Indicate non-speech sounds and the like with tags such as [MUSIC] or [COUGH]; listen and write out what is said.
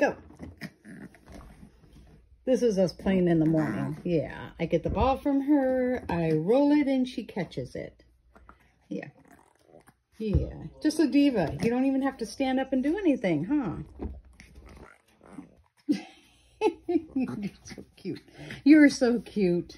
Go. This is us playing in the morning. Yeah, I get the ball from her, I roll it, and she catches it. Yeah. Yeah, just a diva. You don't even have to stand up and do anything, huh? [LAUGHS] You're so cute. You're so cute.